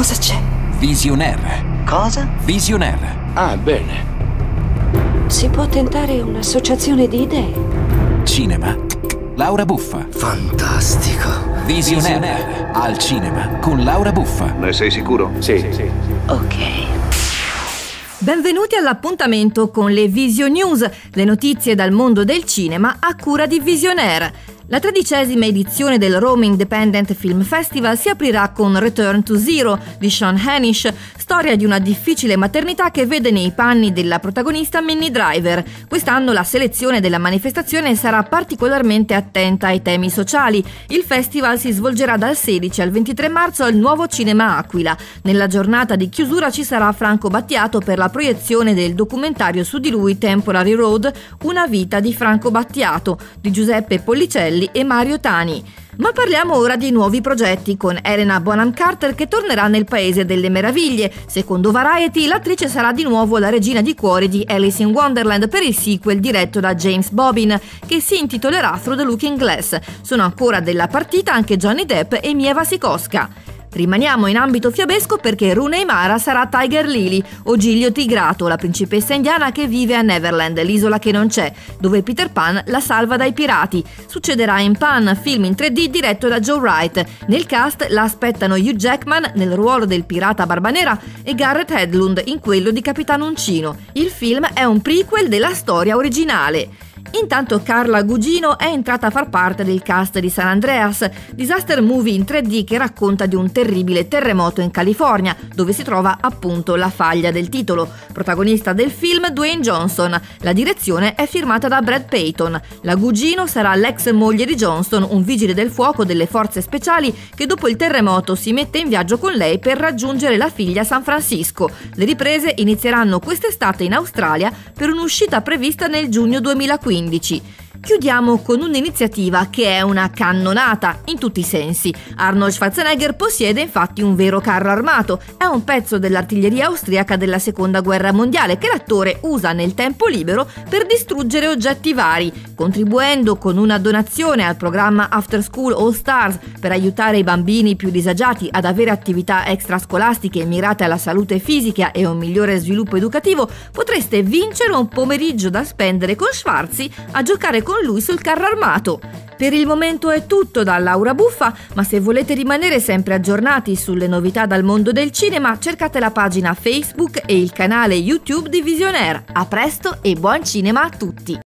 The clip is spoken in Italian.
Cosa c'è? Visionaire. Cosa? Visionaire. Ah, bene. Si può tentare un'associazione di idee. Cinema. Laura Buffa. Fantastico. Visionaire. Al cinema con Laura Buffa. Ne sei sicuro? Sì, sì. Ok. Benvenuti all'appuntamento con le Vision News, le notizie dal mondo del cinema a cura di Visionaire. La tredicesima edizione del Rome Independent Film Festival si aprirà con Return to Zero di Sean Hanish, storia di una difficile maternità che vede nei panni della protagonista Minnie Driver. Quest'anno la selezione della manifestazione sarà particolarmente attenta ai temi sociali. Il festival si svolgerà dal 16 al 23 marzo al Nuovo Cinema Aquila. Nella giornata di chiusura ci sarà Franco Battiato per la proiezione del documentario su di lui Temporary Road, Una vita di Franco Battiato, di Giuseppe Pollicelli e Mario Tani. Ma parliamo ora di nuovi progetti con Elena Bonham Carter che tornerà nel Paese delle Meraviglie. Secondo Variety, l'attrice sarà di nuovo la regina di cuore di Alice in Wonderland per il sequel diretto da James Bobbin, che si intitolerà Through the Looking Glass. Sono ancora della partita anche Johnny Depp e Mia Wasikowska. Rimaniamo in ambito fiabesco perché Rune Mara sarà Tiger Lily o Giglio Tigrato, la principessa indiana che vive a Neverland, l'isola che non c'è, dove Peter Pan la salva dai pirati. Succederà in Pan, film in 3D diretto da Joe Wright. Nel cast la aspettano Hugh Jackman nel ruolo del pirata Barbanera e Garrett Hedlund in quello di Capitano Uncino. Il film è un prequel della storia originale. Intanto Carla Gugino è entrata a far parte del cast di San Andreas, disaster movie in 3D che racconta di un terribile terremoto in California, dove si trova appunto la faglia del titolo. Protagonista del film Dwayne Johnson. La direzione è firmata da Brad Payton. La Gugino sarà l'ex moglie di Johnson, un vigile del fuoco delle forze speciali che dopo il terremoto si mette in viaggio con lei per raggiungere la figlia a San Francisco. Le riprese inizieranno quest'estate in Australia per un'uscita prevista nel giugno 2015. 2015. Chiudiamo con un'iniziativa che è una cannonata in tutti i sensi. Arnold Schwarzenegger possiede infatti un vero carro armato, è un pezzo dell'artiglieria austriaca della seconda guerra mondiale che l'attore usa nel tempo libero per distruggere oggetti vari, contribuendo con una donazione al programma After School All Stars per aiutare i bambini più disagiati ad avere attività extrascolastiche mirate alla salute fisica e un migliore sviluppo educativo, potreste vincere un pomeriggio da spendere con Schwarzi a giocare con con lui sul carro armato. Per il momento è tutto da Laura Buffa, ma se volete rimanere sempre aggiornati sulle novità dal mondo del cinema, cercate la pagina Facebook e il canale YouTube di Visionaire. A presto e buon cinema a tutti!